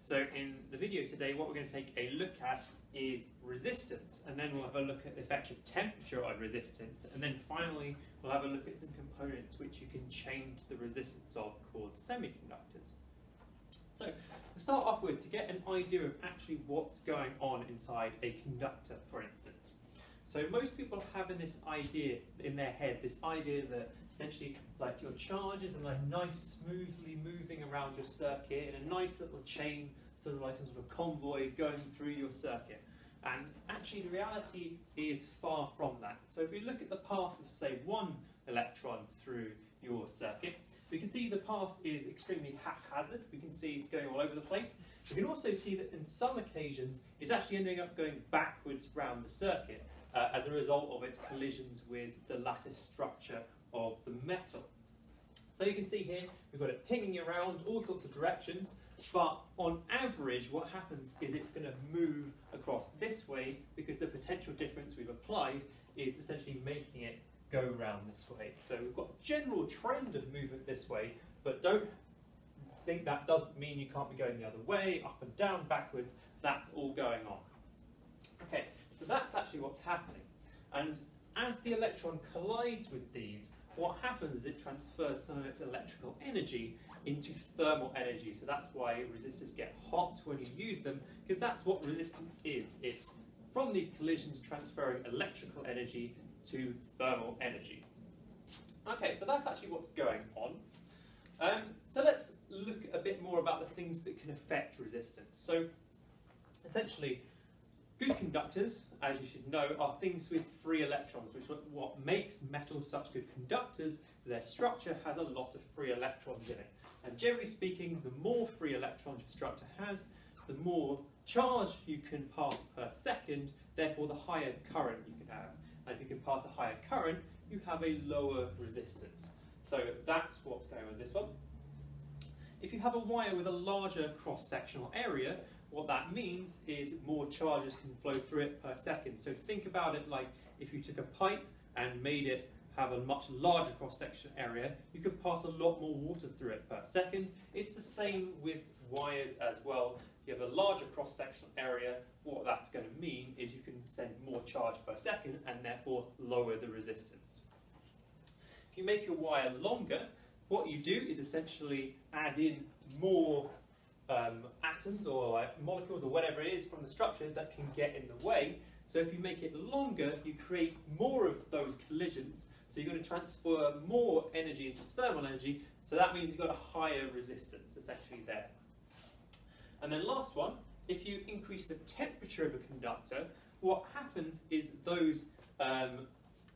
So in the video today, what we're going to take a look at is resistance, and then we'll have a look at the effect of temperature on resistance, and then finally we'll have a look at some components which you can change the resistance of called semiconductors. So to start off with, to get an idea of actually what's going on inside a conductor, for instance. So most people have in this idea in their head, this idea that essentially like your charges are like nice smoothly moving around your circuit in a nice little chain, sort of like some sort of convoy going through your circuit. And actually the reality is far from that. So if we look at the path of say one electron through your circuit, we can see the path is extremely haphazard. We can see it's going all over the place. We can also see that in some occasions it's actually ending up going backwards around the circuit uh, as a result of its collisions with the lattice structure of the metal. So you can see here, we've got it pinging around all sorts of directions, but on average, what happens is it's going to move across this way because the potential difference we've applied is essentially making it go round this way. So we've got a general trend of movement this way, but don't think that doesn't mean you can't be going the other way, up and down, backwards, that's all going on. Okay, so that's actually what's happening. And as the electron collides with these, what happens is it transfers some of its electrical energy into thermal energy. So that's why resistors get hot when you use them, because that's what resistance is. It's from these collisions transferring electrical energy to thermal energy. Okay, so that's actually what's going on. Um, so let's look a bit more about the things that can affect resistance. So essentially, good conductors, as you should know, are things with free electrons, which is what makes metals such good conductors. Their structure has a lot of free electrons in it. And generally speaking, the more free electrons your structure has, the more charge you can pass per second, therefore the higher current you can have. And if you can pass a higher current, you have a lower resistance. So that's what's going on this one. If you have a wire with a larger cross-sectional area, what that means is more charges can flow through it per second. So think about it like if you took a pipe and made it have a much larger cross-section area, you could pass a lot more water through it per second. It's the same with wires as well. If you have a larger cross-sectional area, what that's going to mean is you can send more charge per second and therefore lower the resistance. If you make your wire longer, what you do is essentially add in more um, atoms or like molecules or whatever it is from the structure that can get in the way. So if you make it longer, you create more of those collisions. So you're going to transfer more energy into thermal energy. So that means you've got a higher resistance essentially there. And then last one, if you increase the temperature of a conductor, what happens is those um,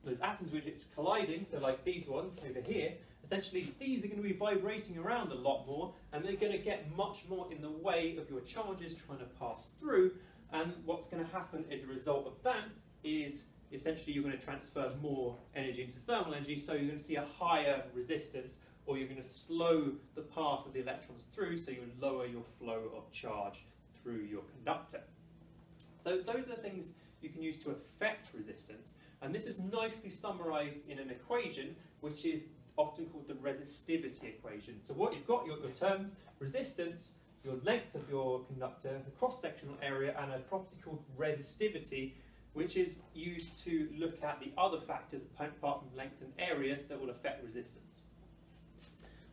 those atoms which it's colliding, so like these ones over here, essentially these are going to be vibrating around a lot more and they're going to get much more in the way of your charges trying to pass through and what's going to happen as a result of that is essentially you're going to transfer more energy into thermal energy so you're going to see a higher resistance or you're going to slow the path of the electrons through so you lower your flow of charge through your conductor. So those are the things you can use to affect resistance and this is nicely summarized in an equation which is often called the resistivity equation. So what you've got, your, your terms, resistance, your length of your conductor, the cross-sectional area, and a property called resistivity, which is used to look at the other factors apart from length and area that will affect resistance.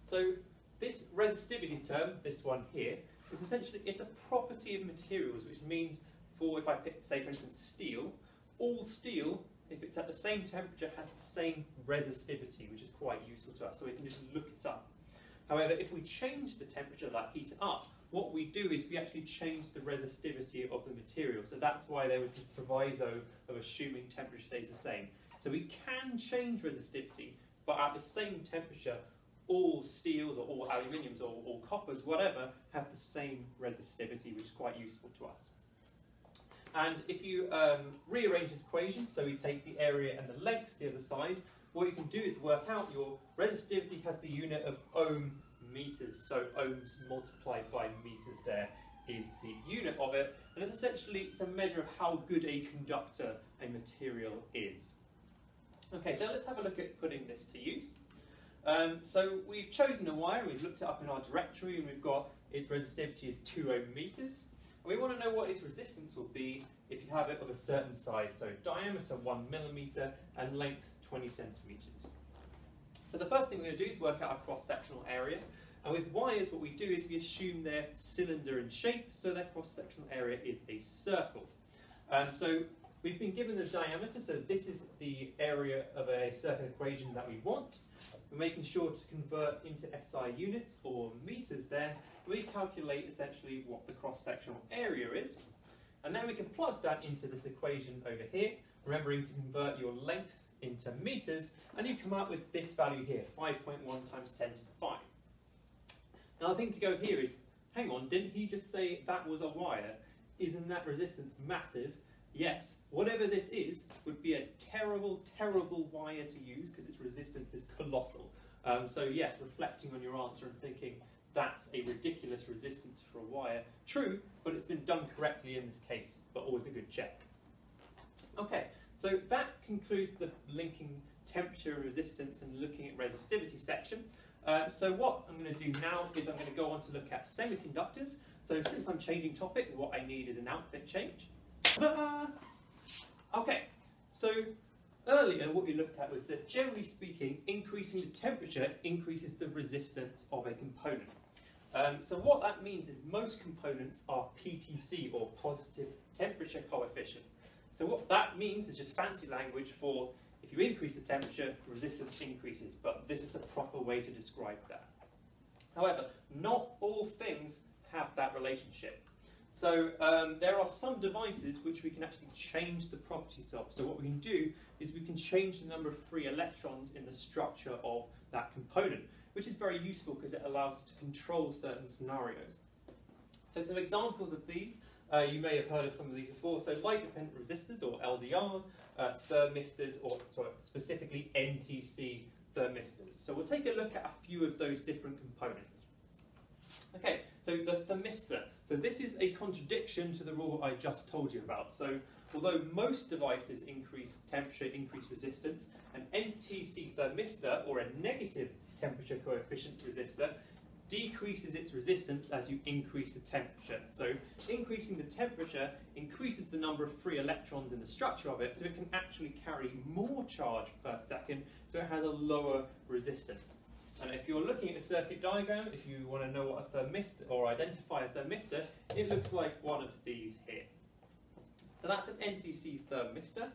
So this resistivity term, this one here, is essentially, it's a property of materials, which means for, if I pick, say for instance, steel, all steel if it's at the same temperature, has the same resistivity, which is quite useful to us, so we can just look it up. However, if we change the temperature, like heat it up, what we do is we actually change the resistivity of the material. So that's why there was this proviso of assuming temperature stays the same. So we can change resistivity, but at the same temperature, all steels or all aluminiums or all coppers, whatever, have the same resistivity, which is quite useful to us. And if you um, rearrange this equation, so we take the area and the length to the other side, what you can do is work out your resistivity has the unit of ohm meters, so ohms multiplied by meters there is the unit of it, and it's essentially it's a measure of how good a conductor a material is. Okay, so let's have a look at putting this to use. Um, so we've chosen a wire, we've looked it up in our directory, and we've got its resistivity is 2 ohm meters. And we want to know what its resistance will be if you have it of a certain size, so diameter 1 millimeter and length 20 centimeters. So the first thing we're going to do is work out our cross-sectional area. And with wires, what we do is we assume they're cylinder in shape, so their cross-sectional area is a circle. Um, so we've been given the diameter, so this is the area of a circle equation that we want. We're making sure to convert into SI units or meters there. We calculate essentially what the cross-sectional area is. And then we can plug that into this equation over here, remembering to convert your length into meters, and you come out with this value here, 5.1 times 10 to the 5. Now the thing to go here is, hang on, didn't he just say that was a wire? Isn't that resistance massive? Yes, whatever this is would be a terrible, terrible wire to use because its resistance is colossal. Um, so yes, reflecting on your answer and thinking that's a ridiculous resistance for a wire. True, but it's been done correctly in this case, but always a good check. Okay, so that concludes the linking temperature and resistance and looking at resistivity section. Uh, so what I'm going to do now is I'm going to go on to look at semiconductors. So since I'm changing topic, what I need is an outfit change. Okay, so earlier what we looked at was that generally speaking, increasing the temperature increases the resistance of a component. Um, so what that means is most components are PTC or positive temperature coefficient. So what that means is just fancy language for if you increase the temperature, resistance increases, but this is the proper way to describe that. However, not all things have that relationship. So um, there are some devices which we can actually change the properties of. So what we can do is we can change the number of free electrons in the structure of that component, which is very useful because it allows us to control certain scenarios. So some examples of these, uh, you may have heard of some of these before. So light-dependent resistors, or LDRs, uh, thermistors, or sorry, specifically NTC thermistors. So we'll take a look at a few of those different components. Okay, so the thermistor. So this is a contradiction to the rule I just told you about. So although most devices increase temperature, increase resistance, an NTC thermistor, or a negative temperature coefficient resistor, decreases its resistance as you increase the temperature. So increasing the temperature increases the number of free electrons in the structure of it, so it can actually carry more charge per second, so it has a lower resistance. And if you're looking at a circuit diagram, if you want to know what a thermistor, or identify a thermistor, it looks like one of these here. So that's an NTC thermistor.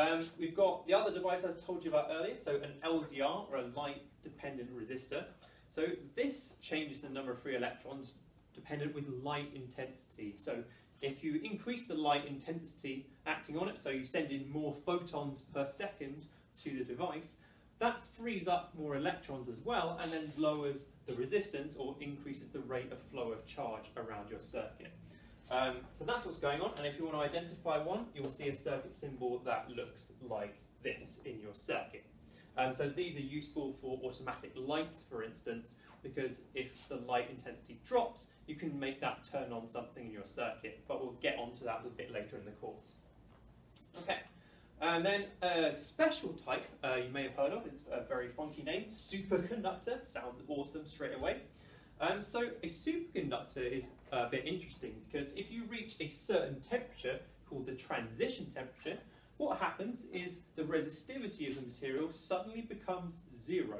Um, we've got the other device I told you about earlier, so an LDR, or a light-dependent resistor. So this changes the number of free electrons dependent with light intensity. So if you increase the light intensity acting on it, so you send in more photons per second to the device, that frees up more electrons as well and then lowers the resistance or increases the rate of flow of charge around your circuit. Um, so that's what's going on, and if you want to identify one, you'll see a circuit symbol that looks like this in your circuit. Um, so these are useful for automatic lights, for instance, because if the light intensity drops, you can make that turn on something in your circuit, but we'll get onto that a bit later in the course. Okay, and then a special type uh, you may have heard of, is a very funky name, superconductor, sounds awesome straight away. Um, so a superconductor is a bit interesting because if you reach a certain temperature called the transition temperature, what happens is the resistivity of the material suddenly becomes zero.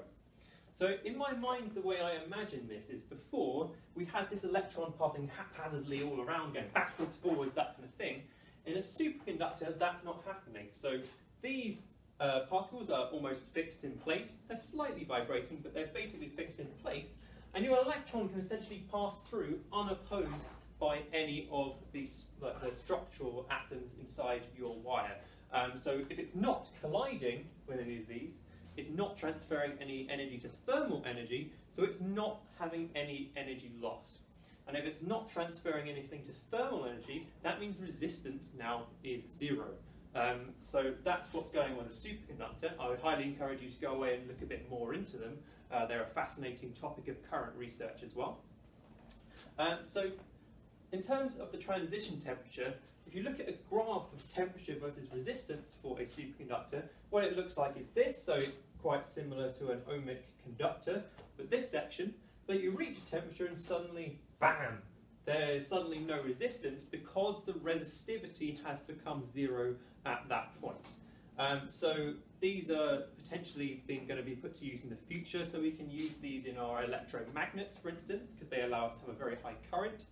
So in my mind, the way I imagine this is before we had this electron passing haphazardly all around, going backwards, forwards, that kind of thing. In a superconductor, that's not happening. So these uh, particles are almost fixed in place. They're slightly vibrating, but they're basically fixed in place. And your electron can essentially pass through unopposed by any of like the structural atoms inside your wire. Um, so if it's not colliding with any of these, it's not transferring any energy to thermal energy, so it's not having any energy loss. And if it's not transferring anything to thermal energy, that means resistance now is zero. Um, so that's what's going on with a superconductor. I would highly encourage you to go away and look a bit more into them. Uh, they're a fascinating topic of current research as well. Um, so in terms of the transition temperature, if you look at a graph of temperature versus resistance for a superconductor, what it looks like is this, so quite similar to an ohmic conductor, but this section, but you reach a temperature and suddenly bam, there is suddenly no resistance because the resistivity has become zero at that point. Um, so these are potentially being, going to be put to use in the future, so we can use these in our electromagnets, for instance, because they allow us to have a very high current.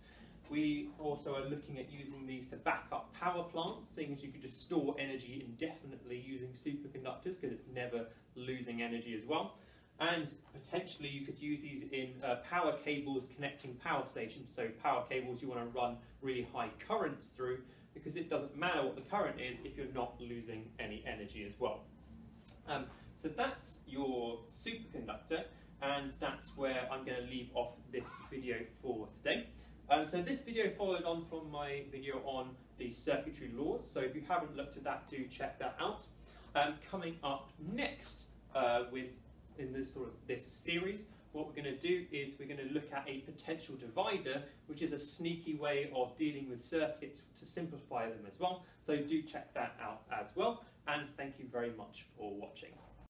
We also are looking at using these to back up power plants, seeing as you could just store energy indefinitely using superconductors, because it's never losing energy as well. And potentially you could use these in uh, power cables connecting power stations, so power cables you want to run really high currents through, because it doesn't matter what the current is if you're not losing any energy as well. Um, so that's your superconductor, and that's where I'm going to leave off this video for today. Um, so this video followed on from my video on the circuitry laws, so if you haven't looked at that, do check that out. Um, coming up next uh, with in this sort of this series, what we're going to do is we're going to look at a potential divider, which is a sneaky way of dealing with circuits to simplify them as well. So do check that out as well, and thank you very much for watching.